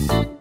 you